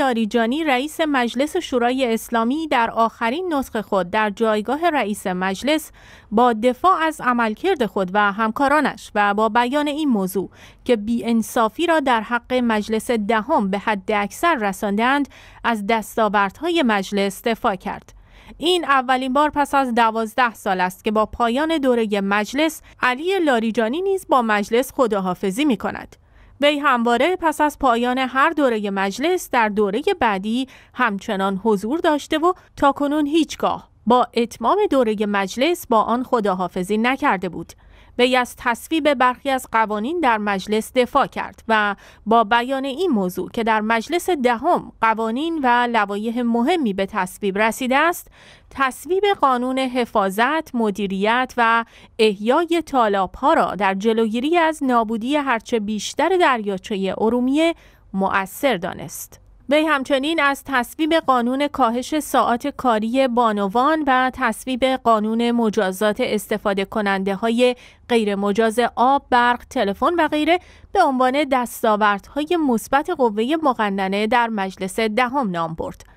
لاریجانی رئیس مجلس شورای اسلامی در آخرین نطق خود در جایگاه رئیس مجلس با دفاع از عملکرد خود و همکارانش و با بیان این موضوع که بی انصافی را در حق مجلس دهم به حد اکثر رساندند از دستاوردهای مجلس دفاع کرد. این اولین بار پس از دوازده سال است که با پایان دوره مجلس علی لاریجانی نیز با مجلس خداحافظی می کند. وی همواره پس از پایان هر دوره مجلس در دوره بعدی همچنان حضور داشته و تاکنون هیچگاه با اتمام دوره مجلس با آن خداحافظی نکرده بود. وی از تصویب برخی از قوانین در مجلس دفاع کرد و با بیان این موضوع که در مجلس دهم قوانین و لوایح مهمی به تصویب رسیده است تصویب قانون حفاظت، مدیریت و احیای تالاب ها را در جلوگیری از نابودی هرچه بیشتر دریاچه ارومیه مؤثر دانست. وی همچنین از تصویب قانون کاهش ساعات کاری بانوان و تصویب قانون مجازات استفاده کننده های غیر مجاز آب، برق، تلفن و غیره به عنوان دستاوردهای مثبت قوه مقننه در مجلس دهم نام برد.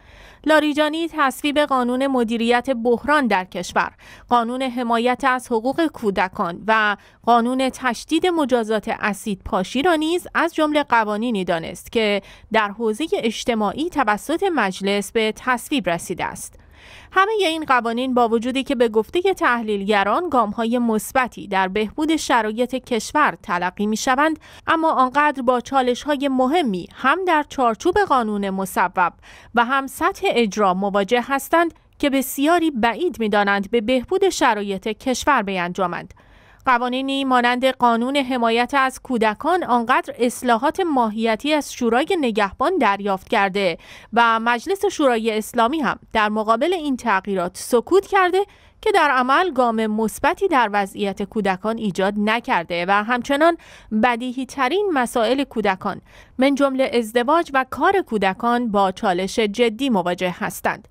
لاریجانی تصویب قانون مدیریت بحران در کشور، قانون حمایت از حقوق کودکان و قانون تشدید مجازات اسید پاشی را نیز از جمله قوانینی دانست که در حوزه اجتماعی توسط مجلس به تصویب رسیده است. همه این قوانین با وجودی که به گفته تحلیلگران های مثبتی در بهبود شرایط کشور تلقی می شوند اما آنقدر با چالش های مهمی هم در چارچوب قانون مصوب و هم سطح اجرا مواجه هستند که بسیاری بعید می دانند به بهبود شرایط کشور بینجامند. قوانینی مانند قانون حمایت از کودکان آنقدر اصلاحات ماهیتی از شورای نگهبان دریافت کرده و مجلس شورای اسلامی هم در مقابل این تغییرات سکوت کرده که در عمل گام مثبتی در وضعیت کودکان ایجاد نکرده و همچنان بدیهی ترین مسائل کودکان من جمله ازدواج و کار کودکان با چالش جدی مواجه هستند.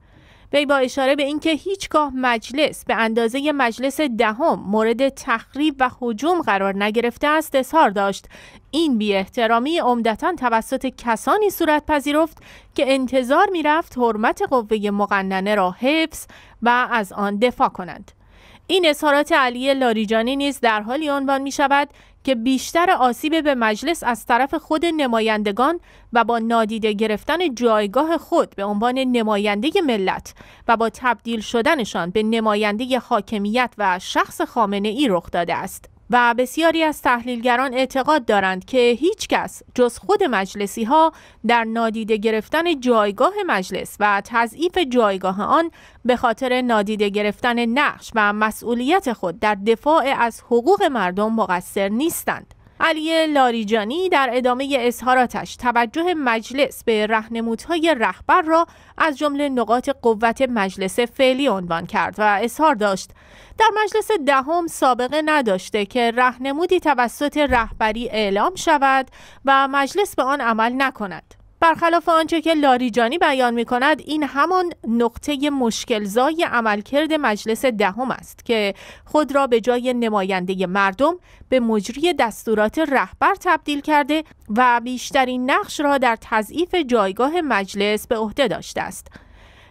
وی با اشاره به اینکه هیچگاه مجلس به اندازه مجلس دهم مورد تخریب و هجوم قرار نگرفته است اظهار داشت. این بی احترامی عمدتا توسط کسانی صورت پذیرفت که انتظار می‌رفت حرمت قوه مقننه را حفظ و از آن دفاع کنند. این اظهارات علی لاریجانی نیز در حالی عنوان می شود که بیشتر آسیب به مجلس از طرف خود نمایندگان و با نادیده گرفتن جایگاه خود به عنوان نماینده ملت و با تبدیل شدنشان به نماینده حاکمیت و شخص خامنه ای رخ داده است. و بسیاری از تحلیلگران اعتقاد دارند که هیچ کس جز خود مجلسی ها در نادیده گرفتن جایگاه مجلس و تضعیف جایگاه آن به خاطر نادیده گرفتن نقش و مسئولیت خود در دفاع از حقوق مردم مقصر نیستند. علی لاریجانی در ادامه اظهاراتش توجه مجلس به رهنمودهای رهبر را از جمله نقاط قوت مجلس فعلی عنوان کرد و اظهار داشت. در مجلس دهم سابقه نداشته که رهنمودی توسط رهبری اعلام شود و مجلس به آن عمل نکند. برخلاف آنچه که لاریجانی بیان می کند این همان نقطه مشکلزای عملکرد مجلس دهم است که خود را به جای نماینده مردم به مجری دستورات رهبر تبدیل کرده و بیشترین نقش را در تضعیف جایگاه مجلس به عهده داشته است.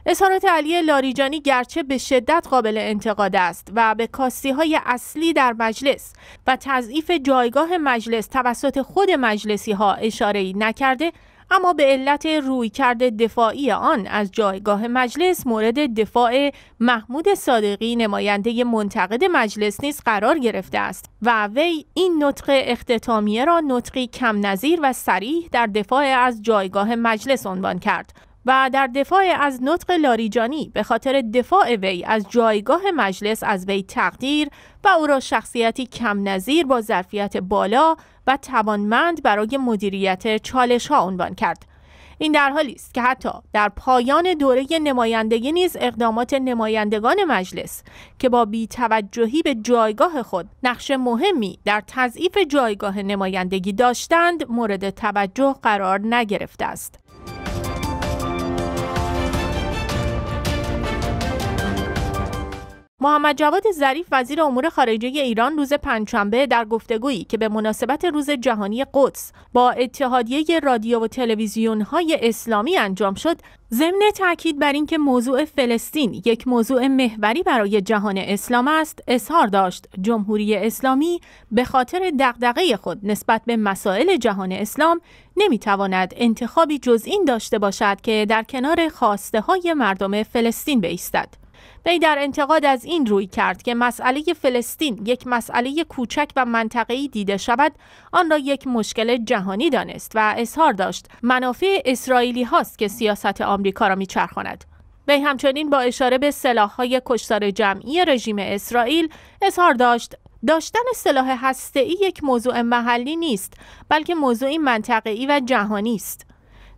اظهارات علی لاریجانی گرچه به شدت قابل انتقاد است و به کاستی های اصلی در مجلس و تضعیف جایگاه مجلس توسط خود مجلسی ها اشاره نکرده اما به علت رویکرد دفاعی آن از جایگاه مجلس مورد دفاع محمود صادقی نماینده منتقد مجلس نیز قرار گرفته است و وی این نطق اختتامیه را نطقی کم نظیر و سریح در دفاع از جایگاه مجلس عنوان کرد. و در دفاع از نطق لاریجانی به خاطر دفاع وی از جایگاه مجلس از وی تقدیر و او را شخصیتی کم نظیر با ظرفیت بالا و توانمند برای مدیریت چالش ها عنوان کرد. این در حالی است که حتی در پایان دوره نمایندگی نیز اقدامات نمایندگان مجلس که با بیتوجهی به جایگاه خود نقش مهمی در تضعیف جایگاه نمایندگی داشتند مورد توجه قرار نگرفته است. محمد جواد ظریف وزیر امور خارجه ایران روز پنجشنبه در گفتگویی که به مناسبت روز جهانی قدس با اتحادیه رادیو و تلویزیون های اسلامی انجام شد ضمن تاکید بر اینکه موضوع فلسطین یک موضوع محوری برای جهان اسلام است اظهار داشت. جمهوری اسلامی به خاطر دغدغه خود نسبت به مسائل جهان اسلام نمی‌تواند انتخابی جز این داشته باشد که در کنار خواسته های مردم فلسطین بایستد وی در انتقاد از این روی کرد که مسئله فلسطین یک مسئله کوچک و منطقه‌ای دیده شود آن را یک مشکل جهانی دانست و اظهار داشت. منافع اسرائیلی هاست که سیاست آمریکا را میچرخاند. وی همچنین با اشاره به سلاح‌های کشتار جمعی رژیم اسرائیل اظهار داشت. داشتن سلاح هسته‌ای یک موضوع محلی نیست بلکه موضوعی منطقه‌ای و جهانی است.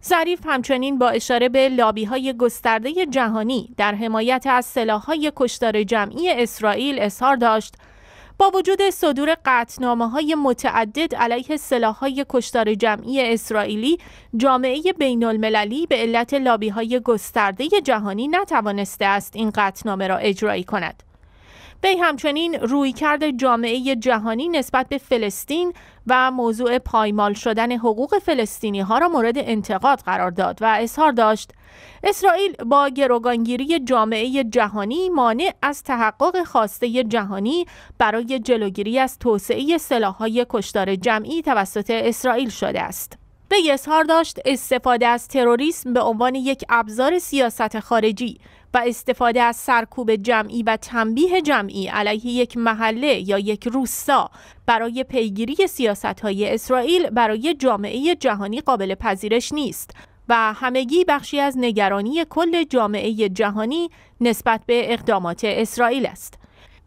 ظریف همچنین با اشاره به لابی های گسترده جهانی در حمایت از سلاح های کشتار جمعی اسرائیل اظهار داشت با وجود صدور قطنامه های متعدد علیه سلاح های کشتار جمعی اسرائیلی جامعه بین المللی به علت لابی های گسترده جهانی نتوانسته است این قطنامه را اجرایی کند. وی همچنین رویکرد جامعه جهانی نسبت به فلسطین و موضوع پایمال شدن حقوق فلسطینی ها را مورد انتقاد قرار داد و اظهار داشت اسرائیل با گروگانگیری جامعه جهانی مانع از تحقق خواسته جهانی برای جلوگیری از توسعه سلاح‌های کشتار جمعی توسط اسرائیل شده است. به اظهار داشت استفاده از تروریسم به عنوان یک ابزار سیاست خارجی و استفاده از سرکوب جمعی و تنبیه جمعی علیه یک محله یا یک روستا برای پیگیری سیاست های اسرائیل برای جامعه جهانی قابل پذیرش نیست و همگی بخشی از نگرانی کل جامعه جهانی نسبت به اقدامات اسرائیل است.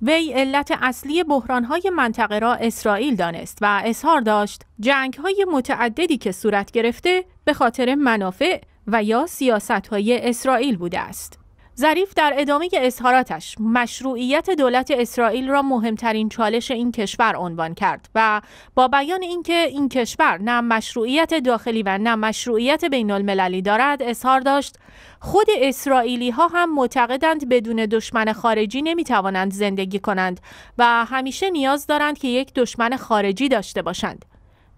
وی علت اصلی بحرانهای منطقه را اسرائیل دانست و اظهار داشت جنگهای متعددی که صورت گرفته به خاطر منافع و یا سیاستهای اسرائیل بوده است. ظریف در ادامه اظهاراتش مشروعیت دولت اسرائیل را مهمترین چالش این کشور عنوان کرد و با بیان اینکه این کشور نه مشروعیت داخلی و نه مشروعیت بین المللی دارد اظهار داشت خود اسرائیلی ها هم معتقدند بدون دشمن خارجی نمی توانند زندگی کنند و همیشه نیاز دارند که یک دشمن خارجی داشته باشند.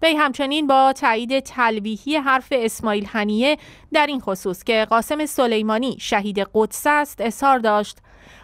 وی همچنین با تایید تلویحی حرف اسماعیل هنیه در این خصوص که قاسم سلیمانی شهید قدس است اظهار داشت.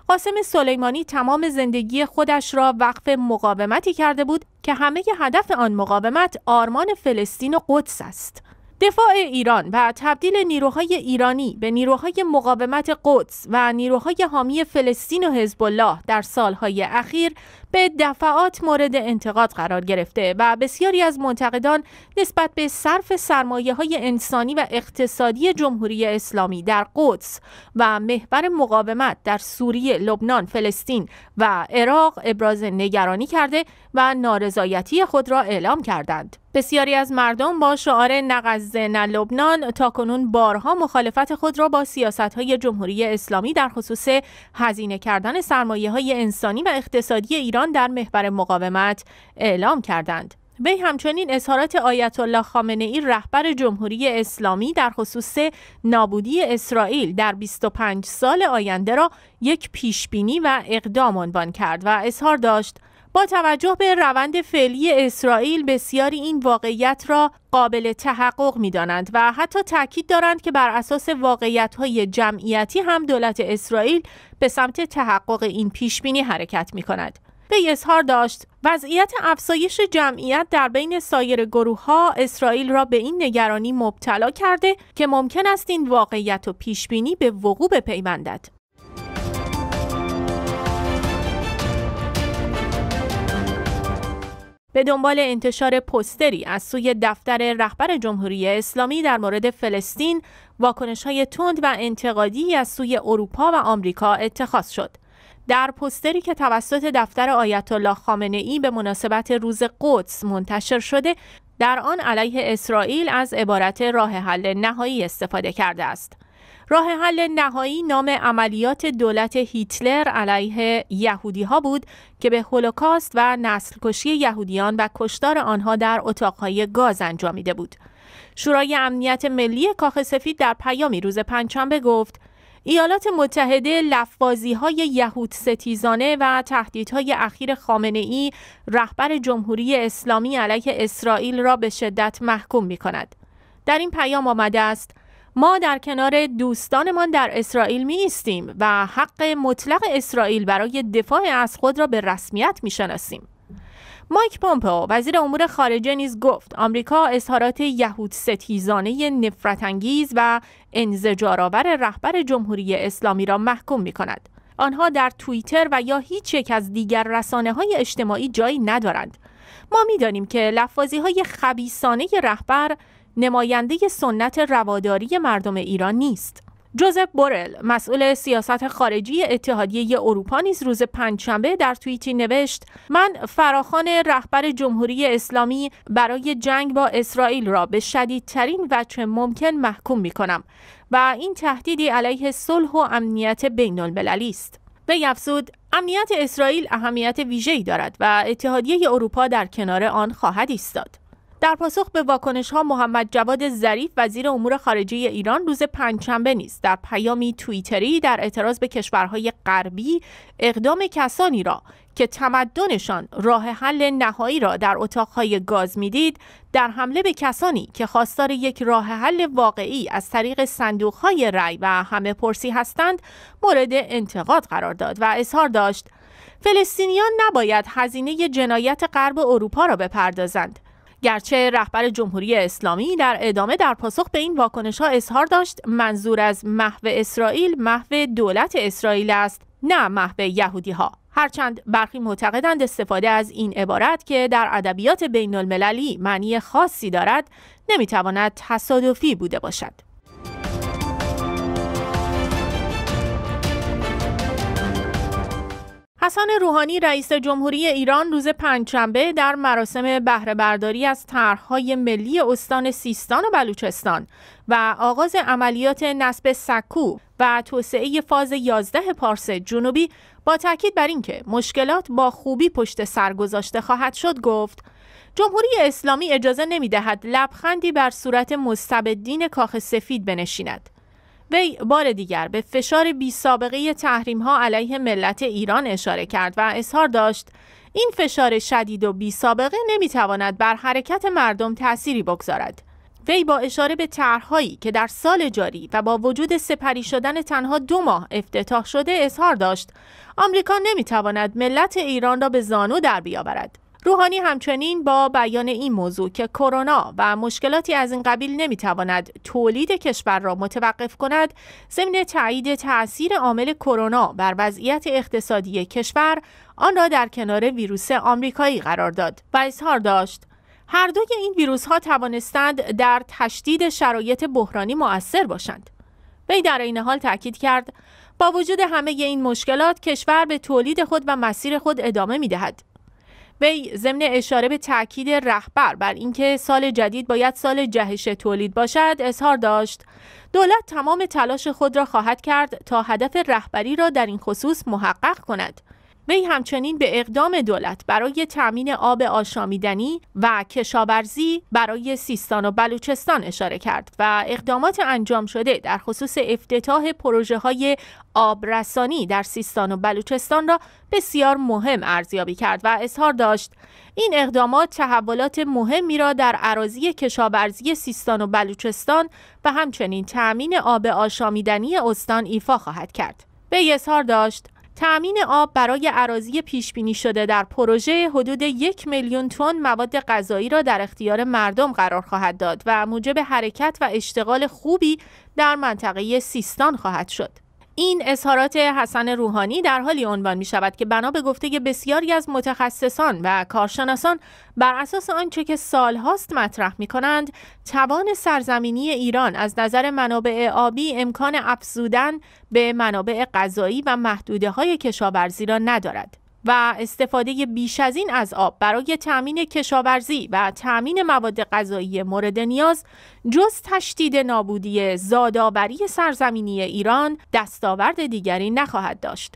قاسم سلیمانی تمام زندگی خودش را وقف مقاومتی کرده بود که همه هدف آن مقاومت آرمان فلسطین و قدس است. دفاع ایران و تبدیل نیروهای ایرانی به نیروهای مقاومت قدس و نیروهای حامی فلسطین و حزب الله در سالهای اخیر به دفعات مورد انتقاد قرار گرفته و بسیاری از منتقدان نسبت به صرف سرمایه های انسانی و اقتصادی جمهوری اسلامی در قدس و محور مقاومت در سوریه، لبنان، فلسطین و عراق ابراز نگرانی کرده و نارضایتی خود را اعلام کردند. بسیاری از مردم با شعار نقض نه لبنان تاکنون بارها مخالفت خود را با سیاست های جمهوری اسلامی در خصوص هزینه کردن سرمایه های انسانی و اقتصادی ایران در محور مقاومت اعلام کردند. وی همچنین اظهارات آیت الله خامنه ای رهبر جمهوری اسلامی در خصوص نابودی اسرائیل در 25 سال آینده را یک پیشبینی و اقدام عنوان کرد و اظهار داشت با توجه به روند فعلی اسرائیل بسیاری این واقعیت را قابل تحقق می دانند و حتی تاکید دارند که بر اساس واقعیت های جمعیتی هم دولت اسرائیل به سمت تحقق این پیش بینی حرکت می کند. به اظهار داشت وضعیت افزایش جمعیت در بین سایر گروه ها اسرائیل را به این نگرانی مبتلا کرده که ممکن است این واقعیت و پیش بینی به وقوع بپیوندد. به دنبال انتشار پستری از سوی دفتر رهبر جمهوری اسلامی در مورد فلسطین واکنش های تند و انتقادی از سوی اروپا و آمریکا اتخاذ شد. در پستری که توسط دفتر آیت الله خامنه ای به مناسبت روز قدس منتشر شده در آن علیه اسرائیل از عبارت راه حل نهایی استفاده کرده است. راه حل نهایی نام عملیات دولت هیتلر علیه یهودی ها بود که به هولوکاست و نسل کشی یهودیان و کشتار آنها در اتاقهای گاز انجامیده بود. شورای امنیت ملی کاخ سفید در پیامی روز پنجشنبه گفت ایالات متحده لفظی های یهود ستیزانه و تهدیدهای اخیر خامنه ای رهبر جمهوری اسلامی علیه اسرائیل را به شدت محکوم می کند. در این پیام آمده است ما در کنار دوستانمان در اسرائیل می ایستیم و حق مطلق اسرائیل برای دفاع از خود را به رسمیت می شناسیم. مایک پومپو وزیر امور خارجه نیز گفت آمریکا اظهارات یهود ستیزانه نفرت انگیز و انزجارآور رهبر جمهوری اسلامی را محکوم می کند. آنها در توییتر و یا هیچ یک از دیگر رسانه های اجتماعی جایی ندارند. ما می‌دانیم که لفاظی های خبیسانه رهبر نماینده سنت رواداری مردم ایران نیست. جوزف بورل مسئول سیاست خارجی اتحادیه اروپا نیز روز پنجشنبه در توییتی نوشت من فراخان رهبر جمهوری اسلامی برای جنگ با اسرائیل را به شدیدترین وجه ممکن محکوم می کنم و این تهدیدی علیه صلح و امنیت بین المللی است. وی افزود امنیت اسرائیل اهمیت ویژه‌ای دارد و اتحادیه اروپا در کنار آن خواهد ایستاد. در پاسخ به واکنش ها محمد جواد ظریف وزیر امور خارجه ایران روز پنجشنبه نیست در پیامی توییتری در اعتراض به کشورهای غربی اقدام کسانی را که تمدنشان راه حل نهایی را در اتاقهای گاز می‌دید در حمله به کسانی که خواستار یک راه حل واقعی از طریق صندوقهای رأی و همه پرسی هستند مورد انتقاد قرار داد و اظهار داشت. فلسطینیان نباید هزینه جنایت غرب اروپا را بپردازند. گرچه رهبر جمهوری اسلامی در ادامه در پاسخ به این واکنش ها اظهار داشت منظور از محو اسرائیل محو دولت اسرائیل است نه محو یهودی ها هرچند برخی معتقدند استفاده از این عبارت که در ادبیات بین المللی معنی خاصی دارد نمی‌تواند تصادفی بوده باشد. حسن روحانی رئیس جمهوری ایران روز پنجشنبه در مراسم بهره برداری از طرحهای ملی استان سیستان و بلوچستان و آغاز عملیات نصب سکو و توسعه فاز 11 پارس جنوبی با تاکید بر اینکه مشکلات با خوبی پشت سر گذاشته خواهد شد گفت. جمهوری اسلامی اجازه نمی دهد لبخندی بر صورت مستبدین کاخ سفید بنشیند. وی بار دیگر به فشار بی سابقه تحریم ها علیه ملت ایران اشاره کرد و اظهار داشت این فشار شدید و بی سابقه نمی تواند بر حرکت مردم تأثیری بگذارد. وی با اشاره به طرحهایی که در سال جاری و با وجود سپری شدن تنها دو ماه افتتاح شده اظهار داشت آمریکا نمی‌تواند ملت ایران را به زانو در بیاورد روحانی همچنین با بیان این موضوع که کرونا و مشکلاتی از این قبیل نمی‌تواند تولید کشور را متوقف کند ضمن تایید تاثیر عامل کرونا بر وضعیت اقتصادی کشور آن را در کنار ویروس آمریکایی قرار داد و اظهار داشت هر دوی این ویروس ها توانستند در تشدید شرایط بحرانی مؤثر باشند وی در این حال تاکید کرد با وجود همه این مشکلات کشور به تولید خود و مسیر خود ادامه می دهد. وی ضمن اشاره به تاکید رهبر بر اینکه سال جدید باید سال جهش تولید باشد اظهار داشت. دولت تمام تلاش خود را خواهد کرد تا هدف رهبری را در این خصوص محقق کند. وی همچنین به اقدام دولت برای تأمین آب آشامیدنی و کشاورزی برای سیستان و بلوچستان اشاره کرد و اقدامات انجام شده در خصوص افتتاح پروژه های آبرسانی در سیستان و بلوچستان را بسیار مهم ارزیابی کرد و اظهار داشت این اقدامات تحولات مهمی را در عراضی کشاورزی سیستان و بلوچستان و همچنین تأمین آب آشامیدنی استان ایفا خواهد کرد. به اظهار داشت تأمین آب برای عراضی پیش بینی شده در پروژه حدود یک میلیون تن مواد غذایی را در اختیار مردم قرار خواهد داد و موجب حرکت و اشتغال خوبی در منطقه سیستان خواهد شد. این اظهارات حسن روحانی در حالی عنوان می شود که بنا به گفته بسیاری از متخصصان و کارشناسان بر اساس آنچه که سالهاست مطرح می کنند توان سرزمینی ایران از نظر منابع آبی امکان افزودن به منابع غذایی و محدوده های کشاورزی را ندارد. و استفاده بیش از این از آب برای تأمین کشاورزی و تأمین مواد غذایی مورد نیاز جز تشدید نابودی زادآوری سرزمینی ایران دستاورد دیگری نخواهد داشت.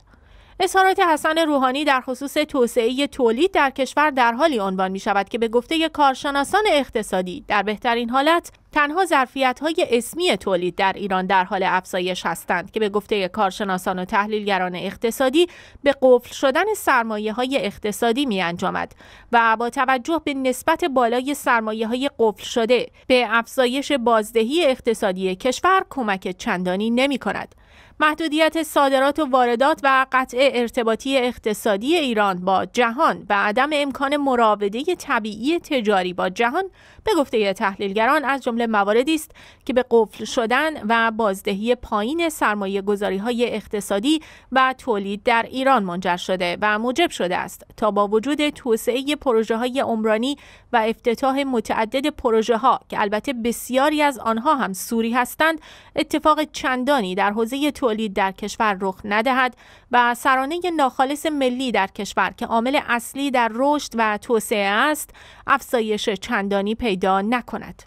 اظهارات حسن روحانی در خصوص توسعه تولید در کشور در حالی عنوان می شود که به گفته کارشناسان اقتصادی در بهترین حالت تنها ظرفیت های اسمی تولید در ایران در حال افزایش هستند که به گفته کارشناسان و تحلیلگران اقتصادی به قفل شدن سرمایه های اقتصادی می انجامد و با توجه به نسبت بالای سرمایه های قفل شده به افزایش بازدهی اقتصادی کشور کمک چندانی نمی کند. محدودیت صادرات و واردات و قطع ارتباطی اقتصادی ایران با جهان و عدم امکان مراوده طبیعی تجاری با جهان به گفته تحلیلگران از جمله مواردی است که به قفل شدن و بازدهی پایین سرمایه گذاری های اقتصادی و تولید در ایران منجر شده و موجب شده است تا با وجود توسعه پروژه های عمرانی و افتتاح متعدد پروژه ها که البته بسیاری از آنها هم سوری هستند اتفاق چندانی در حوزه تولید در کشور رخ ندهد و سرانه ناخالص ملی در کشور که عامل اصلی در رشد و توسعه است افزایش چندانی پیدا نکند.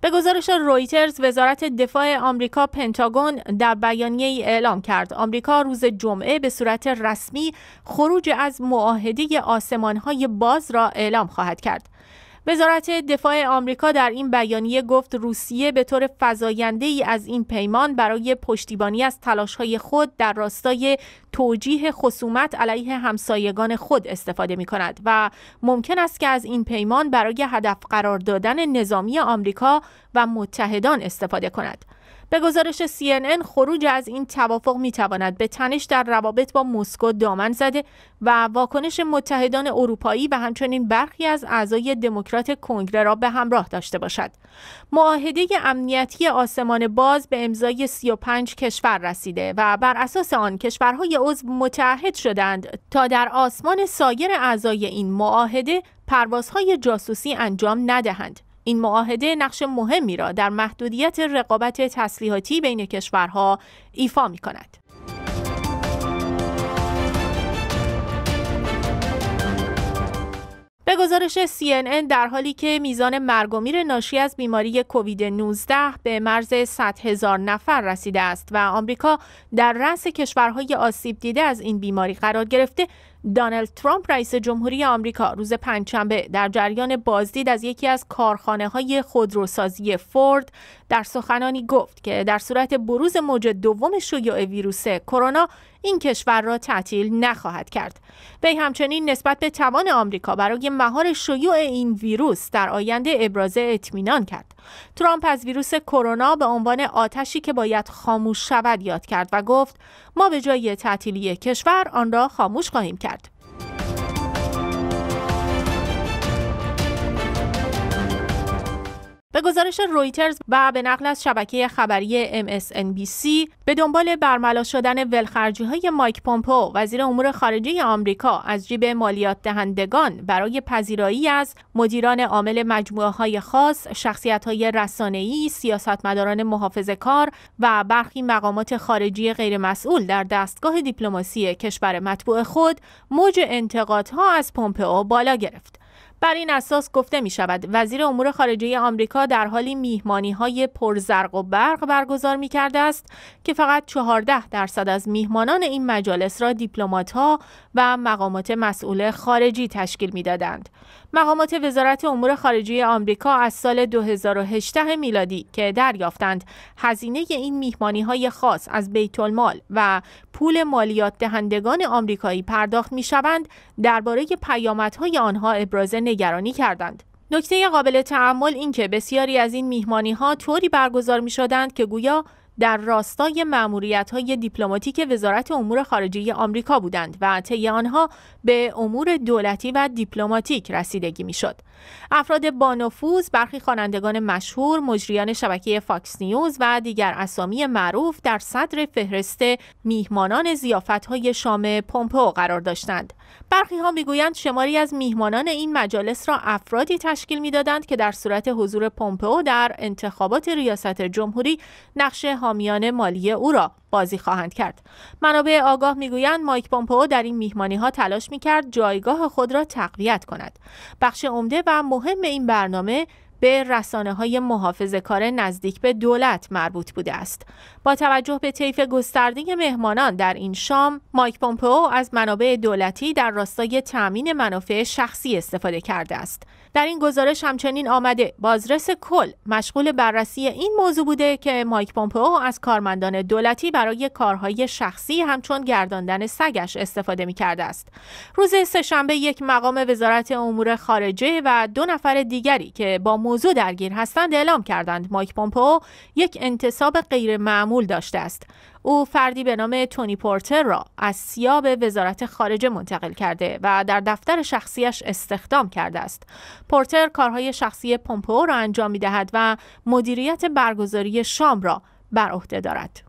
به گزارش رویترز وزارت دفاع آمریکا پنتاگون در بیانیه اعلام کرد آمریکا روز جمعه به صورت رسمی خروج از معاهده آسمانهای باز را اعلام خواهد کرد وزارت دفاع آمریکا در این بیانیه گفت روسیه به طور فزاینده ای از این پیمان برای پشتیبانی از تلاش‌های خود در راستای توجیه خصومت علیه همسایگان خود استفاده می کند و ممکن است که از این پیمان برای هدف قرار دادن نظامی آمریکا و متحدان استفاده کند. به گزارش CNN خروج از این توافق می تواند به تنش در روابط با مسکو دامن زده و واکنش متحدان اروپایی و همچنین برخی از اعضای دموکرات کنگره را به همراه داشته باشد. معاهده امنیتی آسمان باز به امضای 35 کشور رسیده و بر اساس آن کشورهای عضو متحد شدند تا در آسمان سایر اعضای این معاهده پروازهای جاسوسی انجام ندهند. این معاهده نقش مهمی را در محدودیت رقابت تسلیحاتی بین کشورها ایفا می کند. به گزارش CNN در حالی که میزان مرگ و میر ناشی از بیماری کووید 19 به مرز 100 هزار نفر رسیده است و آمریکا در رأس کشورهای آسیب دیده از این بیماری قرار گرفته. دانالد ترامپ رئیس جمهوری آمریکا روز پنجشنبه در جریان بازدید از یکی از کارخانه های خودروسازی فورد در سخنانی گفت که در صورت بروز موج دوم شیوع ویروس کرونا این کشور را تعطیل نخواهد کرد. وی همچنین نسبت به توان آمریکا برای مهار شیوع این ویروس در آینده ابراز اطمینان کرد. ترامپ از ویروس کرونا به عنوان آتشی که باید خاموش شود یاد کرد و گفت ما به جای تعطیلی کشور آن را خاموش خواهیم کرد. به گزارش رویترز و به نقل از شبکه خبری MSNBC به دنبال برملا شدن ولخرجی های مایک پومپو وزیر امور خارجه آمریکا از جیب مالیات دهندگان برای پذیرایی از مدیران عامل مجموعه های خاص، شخصیت های رسانه‌ای، سیاستمداران محافظه کار و برخی مقامات خارجی غیرمسئول در دستگاه دیپلماسی کشور مطبوع خود موج انتقادها از پومپئو بالا گرفت. بر این اساس گفته می شود وزیر امور خارجه آمریکا در حالی میهمانی های پرزرق و برق برگزار می کرده است که فقط 14 درصد از میهمانان این مجالس را دیپلمات ها و مقامات مسئول خارجی تشکیل می دادند. مقامات وزارت امور خارجه آمریکا از سال 2018 میلادی که دریافتند هزینه این میهمانی های خاص از بیت المال و پول مالیات دهندگان آمریکایی پرداخت می شوند درباره پیامدهای آنها ابراز نگرانی کردند. نکته قابل تأمل این که بسیاری از این میهمانی ها طوری برگزار می شدند که گویا در راستای مأموریت های دیپلماتیک وزارت امور خارجه آمریکا بودند و طی آنها به امور دولتی و دیپلماتیک رسیدگی می‌شد. افراد با نفوذ، برخی خوانندگان مشهور، مجریان شبکه فاکس نیوز و دیگر اسامی معروف در صدر فهرست میهمانان زیافت های شام پومپو قرار داشتند. برخی ها می‌گویند شماری از میهمانان این مجالس را افرادی تشکیل می‌دادند که در صورت حضور پومپئو در انتخابات ریاست جمهوری نقش حامیان مالی او را بازی خواهند کرد. منابع آگاه می‌گویند مایک پومپئو در این میهمانی ها تلاش می‌کرد جایگاه خود را تقویت کند. بخش عمده و مهم این برنامه به رسانه های محافظ کار نزدیک به دولت مربوط بوده است. با توجه به طیف گسترده مهمانان در این شام، مایک پومپئو از منابع دولتی در راستای تأمین منافع شخصی استفاده کرده است. در این گزارش همچنین آمده بازرس کل مشغول بررسی این موضوع بوده که مایک پومپئو از کارمندان دولتی برای کارهای شخصی همچون گرداندن سگش استفاده می کرده است. روز سهشنبه یک مقام وزارت امور خارجه و دو نفر دیگری که با موضوع درگیر هستند اعلام کردند مایک پومپئو یک انتصاب غیر معمول داشته است. او فردی به نام تونی پورتر را از سیاب وزارت خارجه منتقل کرده و در دفتر شخصیش استخدام کرده است. پورتر کارهای شخصی پومپو را انجام می دهد و مدیریت برگزاری شام را بر عهده دارد.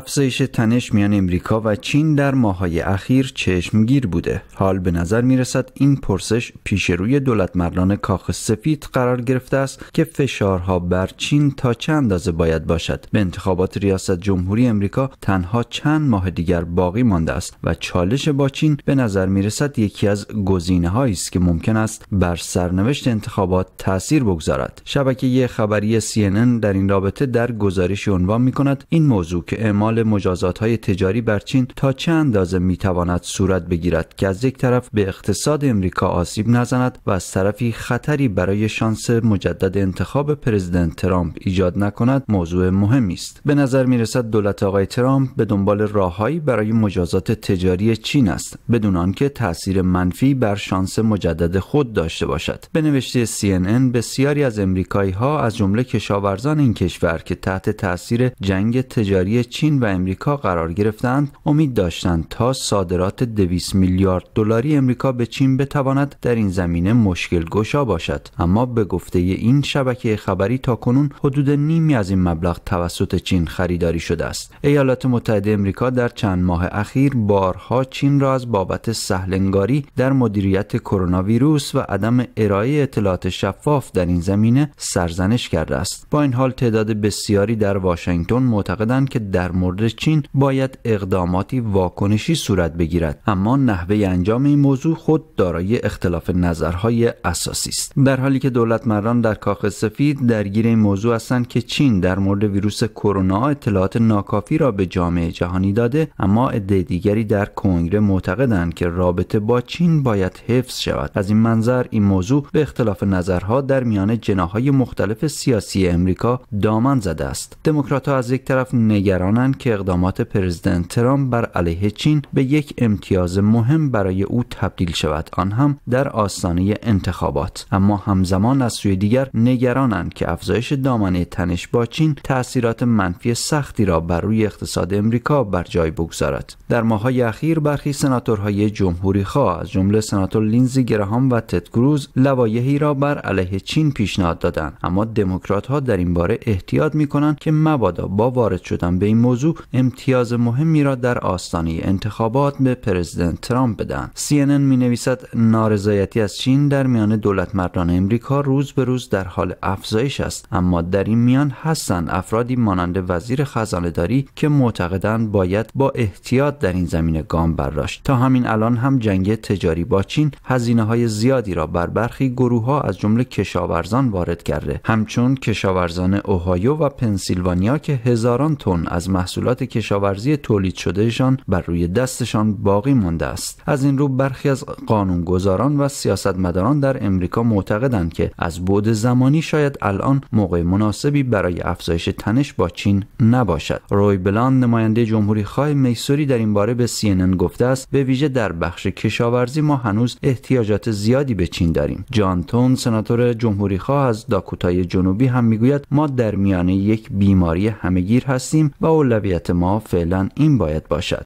افزایش تنش میان امریکا و چین در ماهای اخیر چشمگیر بوده. حال به نظر می رسد این پرسش پیش روی دولت مردان کاخ سفید قرار گرفته است که فشارها بر چین تا چند اندازه باید باشد. به انتخابات ریاست جمهوری امریکا تنها چند ماه دیگر باقی مانده است و چالش با چین به نظر می رسد یکی از گزینه است که ممکن است بر سرنوشت انتخابات تاثیر بگذارد. شبکه خبری CNN در این رابطه در گزارشی عنوان می کند این موضوع که اعمال مجازات های تجاری بر چین تا چه اندازه می تواند صورت بگیرد که از یک طرف به اقتصاد امریکا آسیب نزند و از طرفی خطری برای شانس مجدد انتخاب پرزیدنت ترامپ ایجاد نکند موضوع مهمی است. به نظر می رسد دولت آقای ترامپ به دنبال راههایی برای مجازات تجاری چین است بدون آنکه تاثیر منفی بر شانس مجدد خود داشته باشد. به نوشته CNN بسیاری از امریکایی ها از جمله کشاورزان این کشور که تحت تاثیر جنگ تجاری چین چین و امریکا قرار گرفتند امید داشتند تا صادرات 200 میلیارد دلاری امریکا به چین بتواند در این زمینه مشکل گشا باشد. اما به گفته این شبکه خبری تا کنون حدود نیمی از این مبلغ توسط چین خریداری شده است. ایالات متحده امریکا در چند ماه اخیر بارها چین را از بابت سهلنگاری در مدیریت کرونا ویروس و عدم ارائه اطلاعات شفاف در این زمینه سرزنش کرده است. با این حال تعداد بسیاری در واشنگتن معتقدند که در مورد چین باید اقداماتی واکنشی صورت بگیرد. اما نحوه انجام این موضوع خود دارای اختلاف نظرهای اساسی است. در حالی که دولت مردان در کاخ سفید درگیر این موضوع هستند که چین در مورد ویروس کرونا اطلاعات ناکافی را به جامعه جهانی داده اما عده دیگری در کنگره معتقدند که رابطه با چین باید حفظ شود. از این منظر این موضوع به اختلاف نظرها در میان جناهای مختلف سیاسی امریکا دامن زده است. دموکرات از یک طرف نگران که اقدامات پرزیدنت ترامپ بر علیه چین به یک امتیاز مهم برای او تبدیل شود. آن هم در آستانه انتخابات. اما همزمان از سوی دیگر نگرانند که افزایش دامنه تنش با چین تاثیرات منفی سختی را بر روی اقتصاد امریکا بر جای بگذارد. در ماههای اخیر برخی سناتورهای جمهوری خواه از جمله سناتور لینزی گراهام و تد کروز لوایحی را بر علیه چین پیشنهاد دادند. اما دموکرات ها در این باره احتیاط می کنند که مبادا با وارد شدن به این موضوع امتیاز مهمی را در آستانه انتخابات به پرزیدنت ترامپ بدن. CNN می نویسد نارضایتی از چین در میان دولت مردان امریکا روز به روز در حال افزایش است. اما در این میان هستند افرادی مانند وزیر خزانه داری که معتقدند باید با احتیاط در این زمینه گام برداشت. تا همین الان هم جنگ تجاری با چین هزینه های زیادی را بر برخی گروه ها از جمله کشاورزان وارد کرده. همچون کشاورزان اوهایو و پنسیلوانیا که هزاران تن از محصولات کشاورزی تولید شدهشان بر روی دستشان باقی مانده است. از این رو برخی از قانونگذاران و سیاستمداران در امریکا معتقدند که از بعد زمانی شاید الان موقع مناسبی برای افزایش تنش با چین نباشد. روی بلان نماینده جمهوری خواه میسوری در این باره به CNN گفته است به ویژه در بخش کشاورزی ما هنوز احتیاجات زیادی به چین داریم. جان تون سناتور جمهوری خواه از داکوتای جنوبی هم می‌گوید ما در میانه یک بیماری همهگیر هستیم و اولویت ما فعلا این باید باشد.